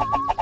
Ha ha ha!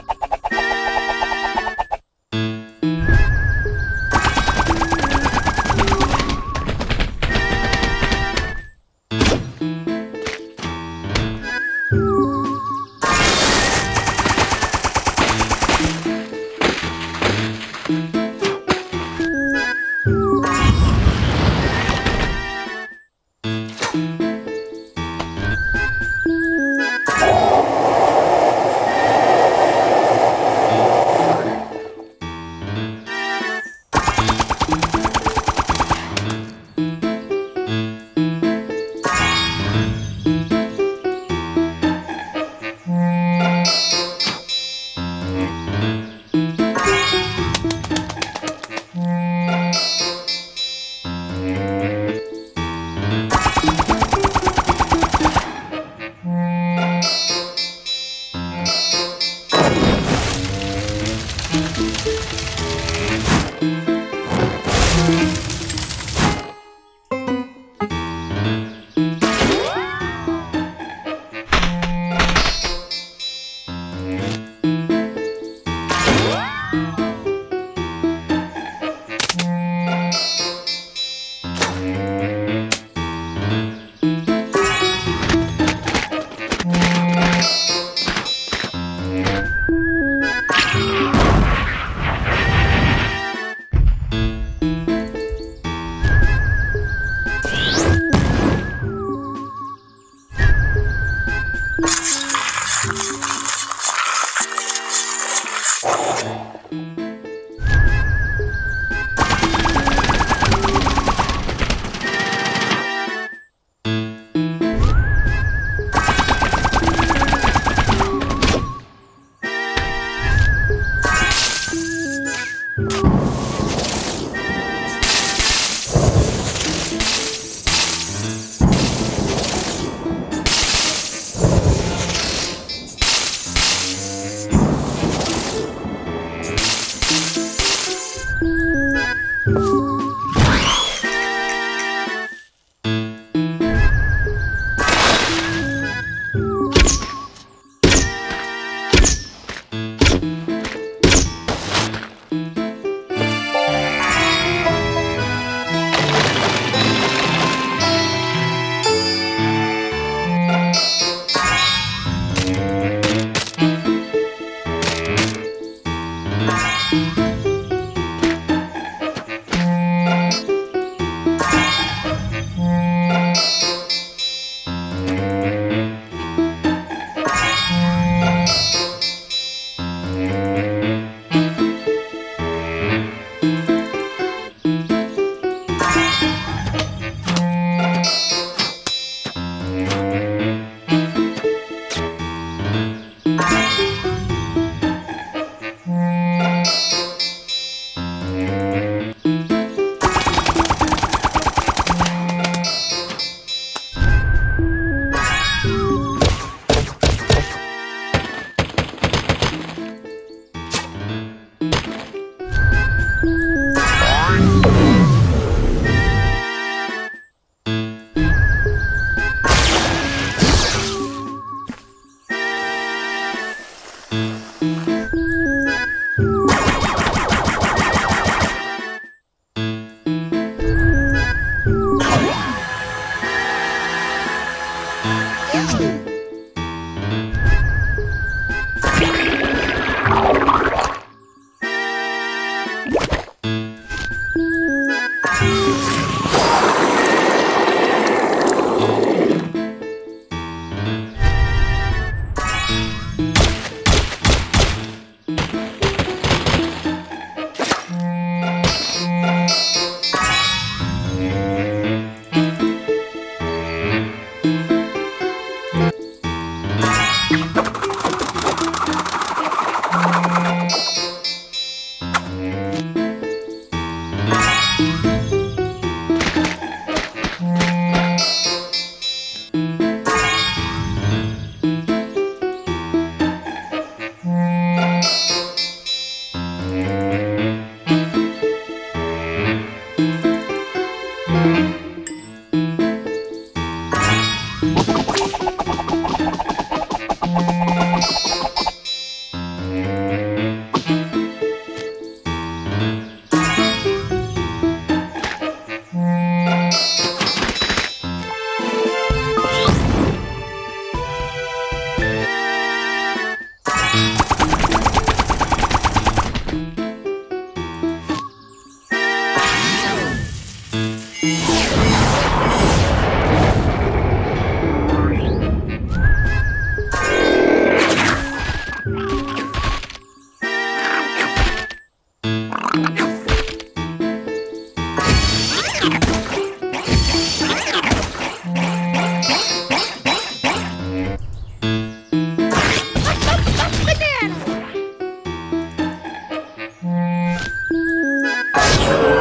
Christ.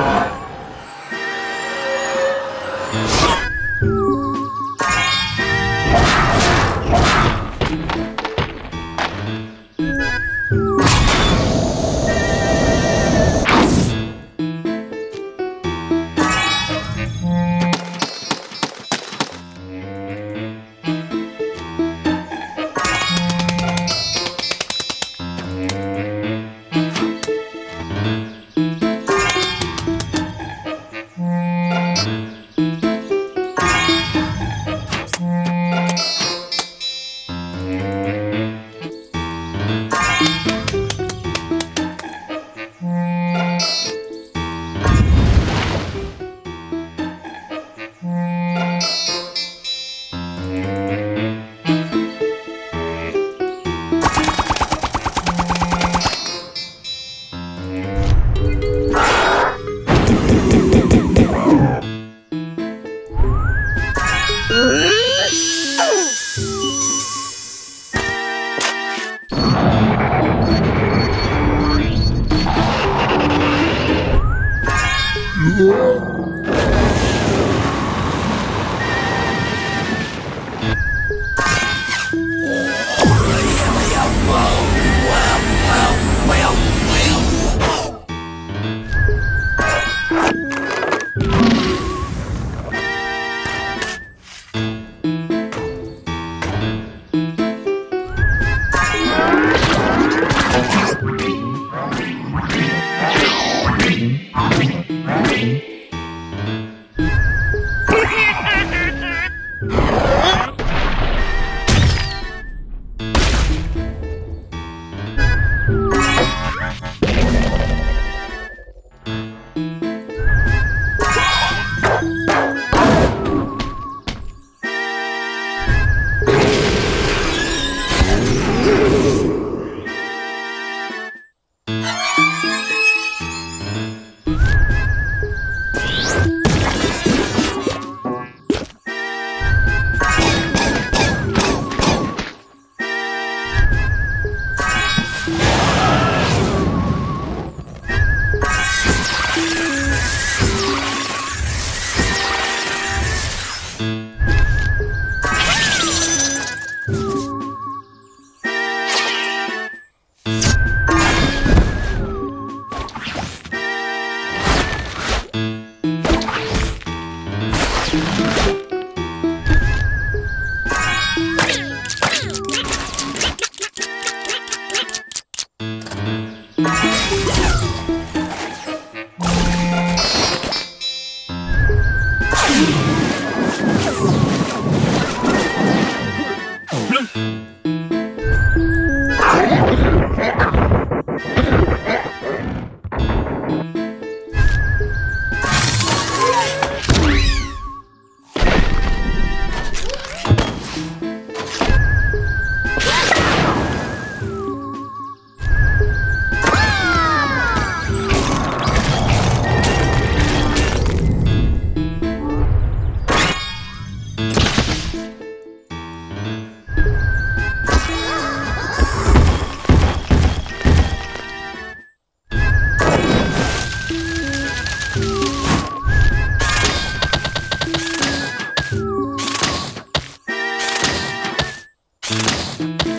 Uh. Música